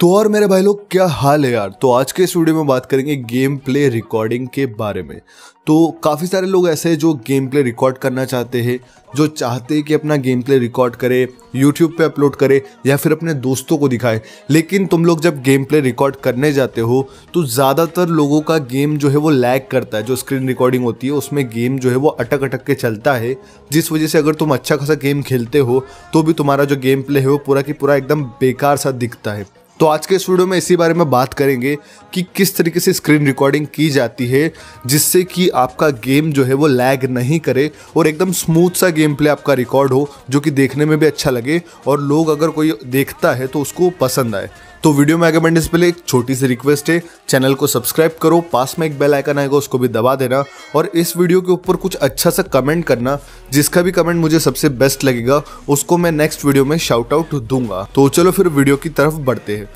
तो और मेरे भाई लोग, क्या हाल है यार? तो आज के इस वीडियो में बात करेंगे गेम प्ले रिकॉर्डिंग के बारे में। तो काफ़ी सारे लोग ऐसे हैं जो गेम प्ले रिकॉर्ड करना चाहते हैं, जो चाहते हैं कि अपना गेम प्ले रिकॉर्ड करे यूट्यूब पे अपलोड करे, या फिर अपने दोस्तों को दिखाए। लेकिन तुम लोग जब गेम प्ले रिकॉर्ड करने जाते हो तो ज़्यादातर लोगों का गेम जो है वो लैग करता है। जो स्क्रीन रिकॉर्डिंग होती है, उसमें गेम जो है वो अटक अटक के चलता है, जिस वजह से अगर तुम अच्छा खासा गेम खेलते हो तो भी तुम्हारा जो गेम प्ले है वो पूरा की पूरा एकदम बेकार सा दिखता है। तो आज के इस वीडियो में इसी बारे में बात करेंगे कि किस तरीके से स्क्रीन रिकॉर्डिंग की जाती है, जिससे कि आपका गेम जो है वो लैग नहीं करे और एकदम स्मूथ सा गेम प्ले आपका रिकॉर्ड हो, जो कि देखने में भी अच्छा लगे और लोग अगर कोई देखता है तो उसको पसंद आए। तो वीडियो में आगे बढ़ने से पहले एक छोटी सी रिक्वेस्ट है, चैनल को सब्सक्राइब करो, पास में एक बेल आइकन आएगा, उसको भी दबा देना और इस वीडियो के ऊपर कुछ अच्छा सा कमेंट करना, जिसका भी कमेंट मुझे सबसे बेस्ट लगेगा, उसको मैं नेक्स्ट वीडियो में शाउट आउट दूँगा। तो चलो फिर वीडियो की तरफ़ बढ़ते हैं।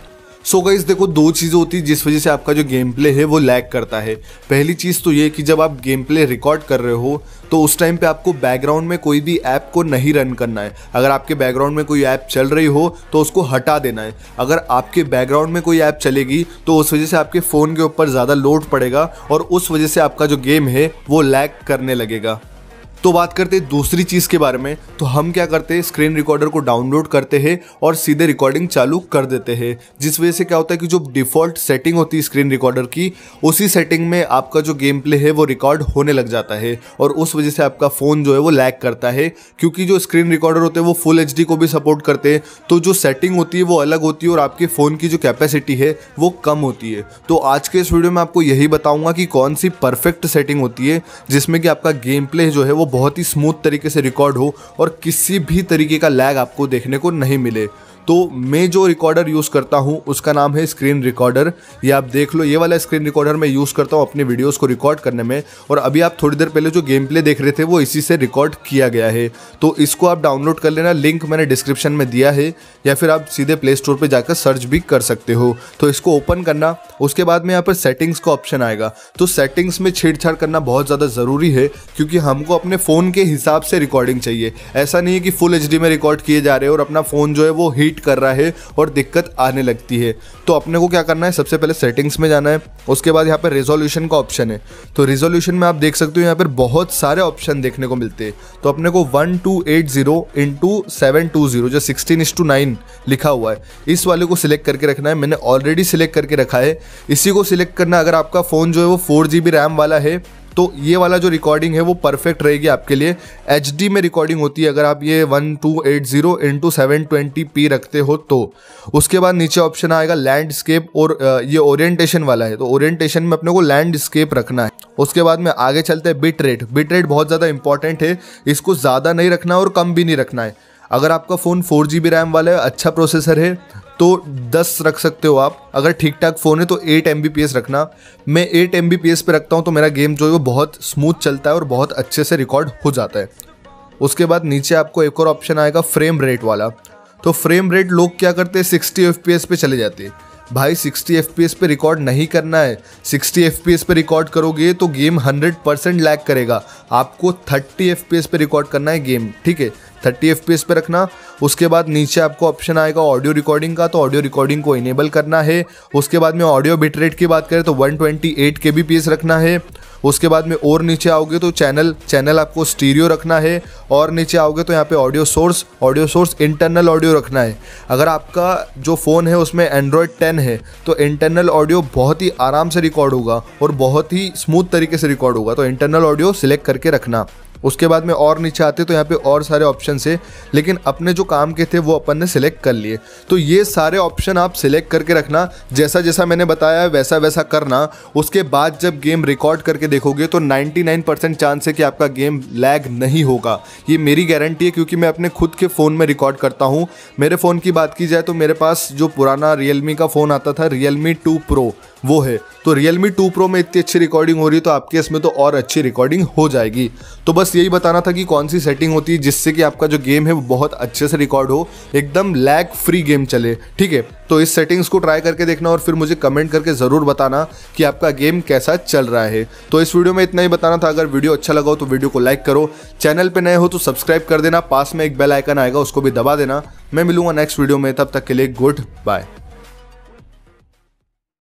सो so गाइस देखो, दो चीज़ें होती है जिस वजह से आपका जो गेम प्ले है वो लैग करता है। पहली चीज़ तो ये कि जब आप गेम प्ले रिकॉर्ड कर रहे हो तो उस टाइम पे आपको बैकग्राउंड में कोई भी ऐप को नहीं रन करना है। अगर आपके बैकग्राउंड में कोई ऐप चल रही हो तो उसको हटा देना है। अगर आपके बैकग्राउंड में कोई ऐप चलेगी तो उस वजह से आपके फ़ोन के ऊपर ज़्यादा लोड पड़ेगा और उस वजह से आपका जो गेम है, वो लैग करने लगेगा। तो बात करते हैं दूसरी चीज़ के बारे में। तो हम क्या करते हैं? स्क्रीन रिकॉर्डर को डाउनलोड करते हैं और सीधे रिकॉर्डिंग चालू कर देते हैं। जिस वजह से क्या होता है कि जो डिफ़ॉल्ट सेटिंग होती है स्क्रीन रिकॉर्डर की, उसी सेटिंग में आपका जो गेम प्ले है वो रिकॉर्ड होने लग जाता है और उस वजह से आपका फ़ोन जो है वो लैग करता है। क्योंकि जो स्क्रीन रिकॉर्डर होते हैं वो फुल एचडी को भी सपोर्ट करते हैं। तो जो सेटिंग होती है वो अलग होती है और आपके फ़ोन की जो कैपेसिटी है वो कम होती है। तो आज के इस वीडियो में आपको यही बताऊँगा कि कौन सी परफेक्ट सेटिंग होती है, जिसमें कि आपका गेम प्ले जो है वो बहुत ही स्मूथ तरीके से रिकॉर्ड हो और किसी भी तरीके का लैग आपको देखने को नहीं मिले। तो मैं जो रिकॉर्डर यूज़ करता हूँ, उसका नाम है स्क्रीन रिकॉर्डर ये आप देख लो, ये वाला स्क्रीन रिकॉर्डर मैं यूज़ करता हूँ अपने वीडियोस को रिकॉर्ड करने में। और अभी आप थोड़ी देर पहले जो गेम प्ले देख रहे थे, वो इसी से रिकॉर्ड किया गया है। तो इसको आप डाउनलोड कर लेना लिंक मैंने डिस्क्रिप्शन में दिया है। या फिर आप सीधे प्ले स्टोर पर जाकर सर्च भी कर सकते हो। तो इसको ओपन करना, उसके बाद में यहाँ पर सेटिंग्स का ऑप्शन आएगा। तो सेटिंग्स में छेड़छाड़ करना बहुत ज़्यादा ज़रूरी है, क्योंकि हमको अपने फ़ोन के हिसाब से रिकॉर्डिंग चाहिए। ऐसा नहीं है कि फुल एचडी में रिकॉर्ड किए जा रहे हैं और अपना फ़ोन जो है वो हीट कर रहा है और दिक्कत आने लगती है। तो अपने को क्या करना है? सबसे पहले सेटिंग्स में जाना है। उसके बाद यहाँ पर रेजोल्यूशन का ऑप्शन है। तो रेजोल्यूशन में आप देख सकते हो यहाँ पर बहुत सारे ऑप्शन देखने को मिलते हैं। तो अपने को one two eight zero into seven two zero जो सिक्सटीन इस टू नाइन लिखा हुआ है, इस वाले को सिलेक्ट करके रखना है। मैंने ऑलरेडी सिलेक्ट करके रखा है। इसी को सिलेक्ट करना, अगर आपका फ़ोन जो है वो फोर जी बी रैम वाला है तो ये वाला जो रिकॉर्डिंग है वो परफेक्ट रहेगी आपके लिए। एचडी में रिकॉर्डिंग होती है, अगर आप ये one two eight zero into seven twenty p रखते हो तो। उसके बाद नीचे ऑप्शन आएगा लैंडस्केप और ये ओरिएंटेशन वाला है। तो ओरिएंटेशन में अपने को लैंडस्केप रखना है। उसके बाद में आगे चलते हैं बिट रेट बिट रेट बहुत ज़्यादा इंपॉर्टेंट है। इसको ज़्यादा नहीं रखना और कम भी नहीं रखना है। अगर आपका phone four G B RAM वाला है अच्छा प्रोसेसर है तो 10 रख सकते हो आप। अगर ठीक ठाक फ़ोन है तो 8 एम रखना। मैं 8 एम बी पे रखता हूँ तो मेरा गेम जो है, वो बहुत स्मूथ चलता है और बहुत अच्छे से रिकॉर्ड हो जाता है। उसके बाद नीचे आपको एक और ऑप्शन आएगा फ्रेम रेट वाला। तो फ्रेम रेट लोग क्या करते हैं? सिक्सटी एफ़ पे चले जाते हैं। भाई 60 एफ़ पे रिकॉर्ड नहीं करना है। 60 एफ़ पे रिकॉर्ड करोगे तो गेम 100 परसेंट लैग करेगा। आपको 30 एफ़ पे रिकॉर्ड करना है गेम ठीक है? थर्टी एफ़ पे रखना। उसके बाद नीचे आपको ऑप्शन आएगा ऑडियो रिकॉर्डिंग का तो ऑडियो रिकॉर्डिंग को इनेबल करना है। उसके बाद में ऑडियो बिट रेट की बात करें तो 128 ट्वेंटी एट रखना है। उसके बाद में और नीचे आओगे तो चैनल चैनल आपको स्टीरियो रखना है। और नीचे आओगे तो यहाँ पे audio source audio source internal audio रखना है। अगर आपका जो फ़ोन है उसमें एंड्रॉयड 10 है तो इंटरनल ऑडियो बहुत ही आराम से रिकॉर्ड होगा और बहुत ही स्मूथ तरीके से रिकॉर्ड होगा। तो इंटरनल ऑडियो सिलेक्ट करके रखना। उसके बाद में और नीचे आते तो यहाँ पे और सारे ऑप्शन है। लेकिन अपने जो काम के थे, वो अपन ने सिलेक्ट कर लिए। तो ये सारे ऑप्शन आप सिलेक्ट करके रखना। जैसा जैसा मैंने बताया, वैसा वैसा करना। उसके बाद जब गेम रिकॉर्ड करके देखोगे तो 99 परसेंट चांस है कि आपका गेम लैग नहीं होगा। ये मेरी गारंटी है, क्योंकि मैं अपने खुद के फ़ोन में रिकॉर्ड करता हूँ। मेरे फ़ोन की बात की जाए तो मेरे पास जो पुराना रियलमी का फ़ोन आता था रियलमी टू प्रो वो है। तो Realme 2 Pro में इतनी अच्छी रिकॉर्डिंग हो रही है तो आपके इसमें तो और अच्छी रिकॉर्डिंग हो जाएगी। तो बस यही बताना था कि कौन सी सेटिंग होती है, जिससे कि आपका जो गेम है वो बहुत अच्छे से रिकॉर्ड हो, एकदम लैग फ्री गेम चले। ठीक है? तो इस सेटिंग्स को ट्राई करके देखना और फिर मुझे कमेंट करके ज़रूर बताना कि आपका गेम कैसा चल रहा है। तो इस वीडियो में इतना ही बताना था। अगर वीडियो अच्छा लगा हो तो वीडियो को लाइक करो। चैनल पर नए हो तो सब्सक्राइब कर देना। पास में एक बेल आइकन आएगा, उसको भी दबा देना। मैं मिलूँगा नेक्स्ट वीडियो में। तब तक के लिए गुड बाय